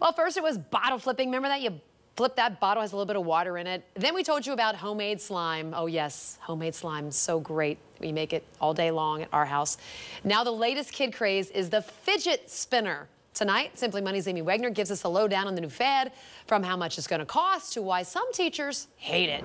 Well, first it was bottle flipping. Remember that? You flip that bottle, has a little bit of water in it. Then we told you about homemade slime. Oh, yes, homemade slime. So great. We make it all day long at our house. Now, the latest kid craze is the fidget spinner. Tonight, Simply Money's Amy Wagner gives us a lowdown on the new fad from how much it's going to cost to why some teachers hate it.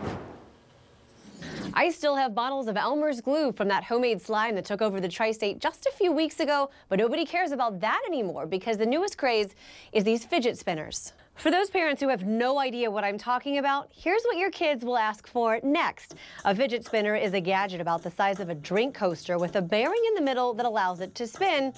I still have bottles of Elmer's glue from that homemade slime that took over the tri-state just a few weeks ago, but nobody cares about that anymore because the newest craze is these fidget spinners. For those parents who have no idea what I'm talking about, here's what your kids will ask for next. A fidget spinner is a gadget about the size of a drink coaster with a bearing in the middle that allows it to spin,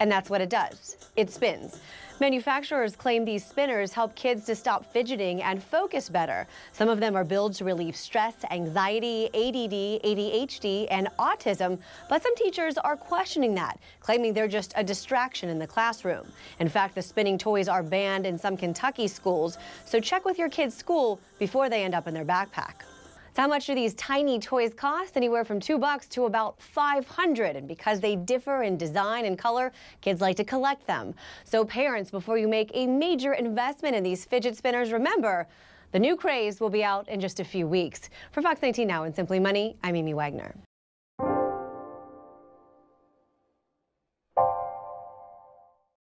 and that's what it does. It spins. Manufacturers claim these spinners help kids to stop fidgeting and focus better. Some of them are billed to relieve stress, anxiety, ADD, ADHD, and autism, but some teachers are questioning that, claiming they're just a distraction in the classroom. In fact, the spinning toys are banned in some Kentucky schools, so check with your kid's school before they end up in their backpack. How much do these tiny toys cost? Anywhere from two bucks to about 500. And because they differ in design and color, kids like to collect them. So parents, before you make a major investment in these fidget spinners, remember, the new craze will be out in just a few weeks. For Fox 19 Now and Simply Money, I'm Amy Wagner.